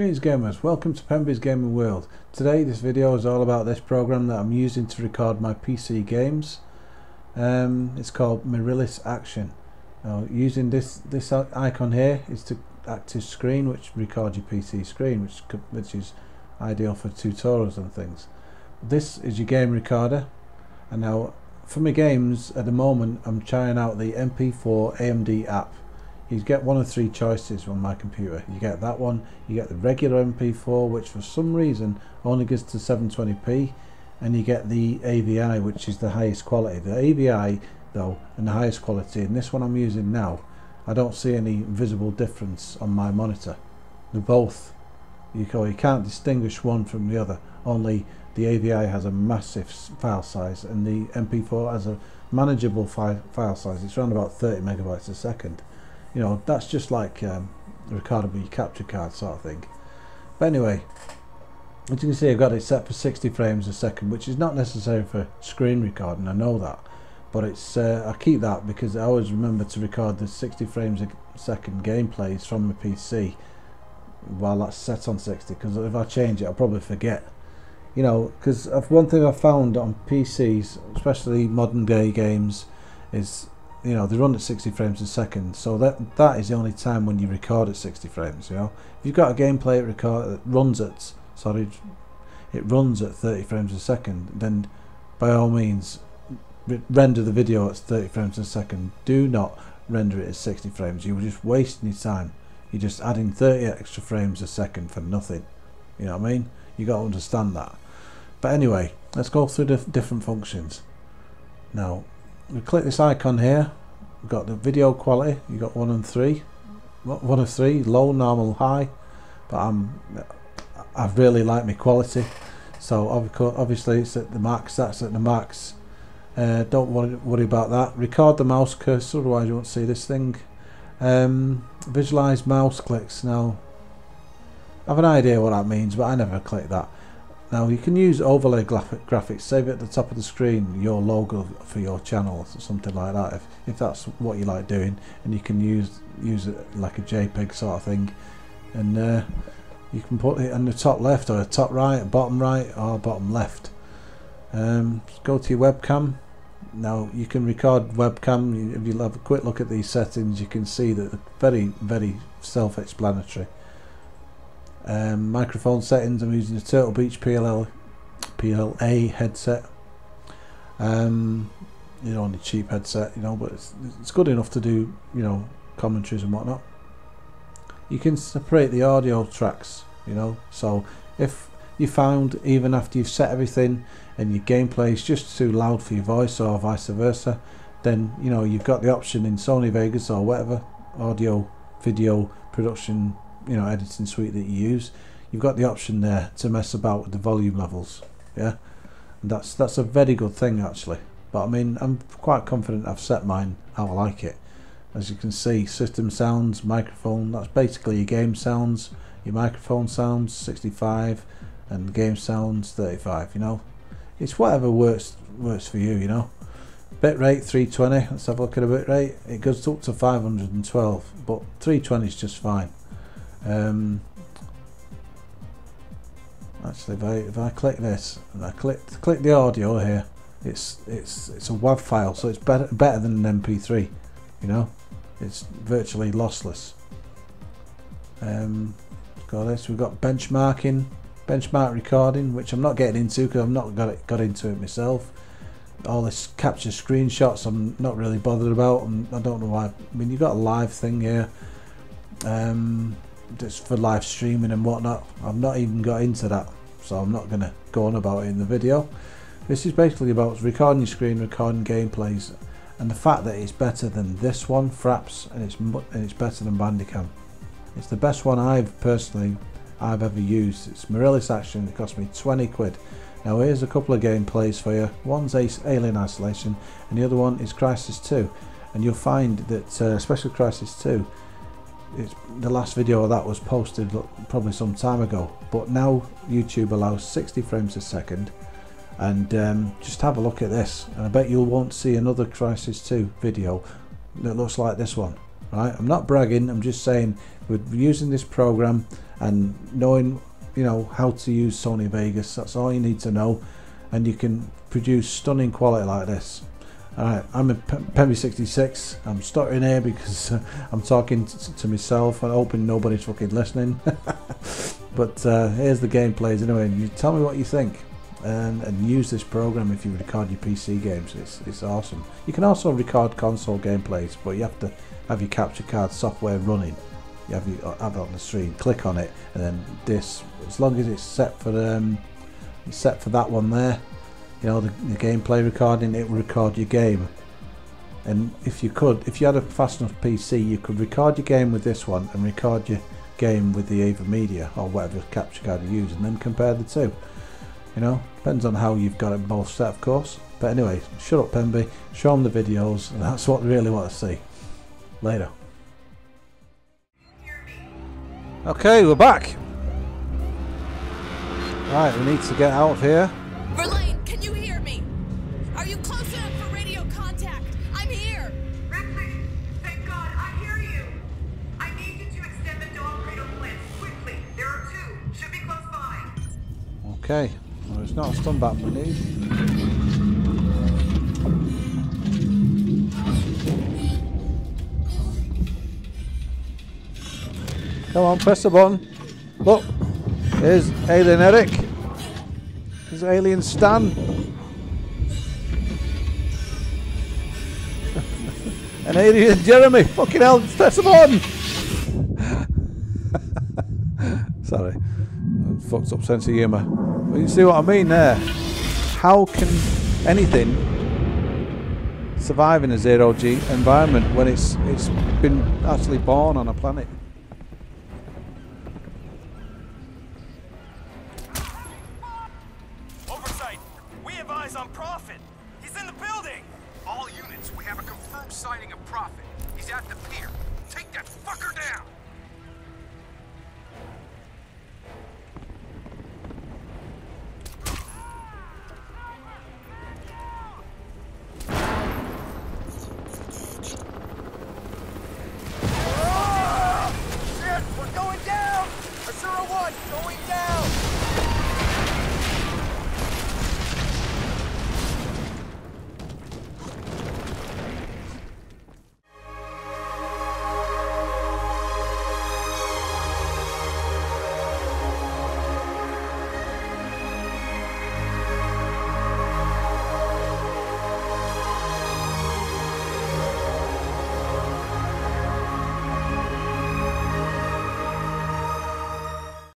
Greetings gamers, welcome to Pemby's Gaming World. Today this video is all about this program that I'm using to record my PC games. Um, it's called Mirillis Action. Now using this this icon here is to active screen which records your PC screen which, which is ideal for tutorials and things. This is your game recorder and now for my games at the moment I'm trying out the MP4 AMD app you get one of three choices on my computer. You get that one, you get the regular MP4 which for some reason only gets to 720p and you get the AVI which is the highest quality. The AVI though and the highest quality and this one I'm using now I don't see any visible difference on my monitor. They're both you, you can't distinguish one from the other only the AVI has a massive file size and the MP4 has a manageable file size it's around about 30 megabytes a second you know that's just like um, recordable capture card sort of thing. But anyway as you can see I've got it set for 60 frames a second which is not necessary for screen recording I know that. But it's uh, I keep that because I always remember to record the 60 frames a second gameplays from the PC while that's set on 60 because if I change it I'll probably forget. You know because one thing I've found on PCs especially modern day games is you know they run at 60 frames a second so that that is the only time when you record at 60 frames you know. If you've got a gameplay record that runs at sorry it runs at 30 frames a second then by all means render the video at 30 frames a second. Do not render it at 60 frames. You're just wasting your time. You're just adding 30 extra frames a second for nothing. You know what I mean? You got to understand that. But anyway let's go through the different functions. Now we click this icon here we've got the video quality you got one and three. One of three low normal high. But I'm I really like my quality. So obviously it's at the max that's at the max. Uh, don't worry, worry about that. Record the mouse cursor otherwise you won't see this thing. Um, visualize mouse clicks. Now I have an idea what that means but I never click that now you can use overlay graphics, save it at the top of the screen, your logo for your channel or something like that if, if that's what you like doing and you can use use it like a JPEG sort of thing and uh, you can put it on the top left or top right, bottom right or bottom left. Um, go to your webcam. Now you can record webcam, if you have a quick look at these settings you can see that they're very very self-explanatory um, microphone settings I'm using the Turtle Beach PLL PLA headset. Um, you know only cheap headset you know but it's, it's good enough to do you know commentaries and whatnot. You can separate the audio tracks you know so if you found even after you've set everything and your gameplay is just too loud for your voice or vice versa then you know you've got the option in Sony Vegas or whatever audio video production you know editing suite that you use you've got the option there to mess about with the volume levels yeah? And that's that's a very good thing actually. But I mean I'm quite confident I've set mine how I like it. As you can see system sounds microphone that's basically your game sounds your microphone sounds 65 and game sounds 35 you know? It's whatever works works for you you know? Bitrate 320 let's have a look at a bitrate it goes up to 512 but 320 is just fine um, actually, if I if I click this and I click click the audio here, it's it's it's a WAV file, so it's better better than an MP3. You know, it's virtually lossless. Um, got this. We've got benchmarking, benchmark recording, which I'm not getting into because I've not got it got into it myself. All this capture screenshots, I'm not really bothered about, and I don't know why. I mean, you've got a live thing here. Um, just for live streaming and whatnot. I've not even got into that, so I'm not going to go on about it in the video. This is basically about recording your screen, recording gameplays, and the fact that it's better than this one, Fraps, and it's and it's better than Bandicam. It's the best one I've personally I've ever used. It's Mirillis Action. It cost me 20 quid. Now here's a couple of gameplays for you. One's Alien Isolation, and the other one is Crysis 2. And you'll find that, uh, especially Crysis 2, it's the last video of that was posted probably some time ago but now YouTube allows 60 frames a second and um, just have a look at this and I bet you won't see another Crysis 2 video that looks like this one right I'm not bragging I'm just saying we're using this program and knowing you know how to use Sony Vegas. That's all you need to know, and you can produce stunning quality like this. Alright, I'm in Pemby 66. I'm stuttering here because uh, I'm talking to myself and hoping nobody's fucking listening. but uh, here's the gameplays anyway. You tell me what you think. And, and, use this program if you record your PC games. It's, it's awesome. You can also record console gameplays, but you have to have your capture card software running. You have, your, have it on the screen. Click on it, and then this. As long as it's set for um, set for that one there, you know, the, the gameplay recording, it will record your game. And if you could, if you had a fast enough PC, you could record your game with this one and record your game with the AverMedia or whatever capture card you use and then compare the two. You know, depends on how you've got it both set, of course. But anyway, shut up, Pemby, show them the videos, and that's what they really want to see. Later. Okay, we're back. Right, we need to get out of here. Okay, well, it's not a stun back we need. Come on, press the button. Look, here's Alien Eric. There's Alien Stan. and Alien Jeremy. Fucking hell, press the button. Sorry. Fucked up sense of humour. You see what I mean there? How can anything survive in a zero G environment when it's it's been actually born on a planet? Oversight, we have eyes on Prophet. He's in the building. All units, we have a confirmed sighting of Prophet. He's at the pier. Take that fucker down.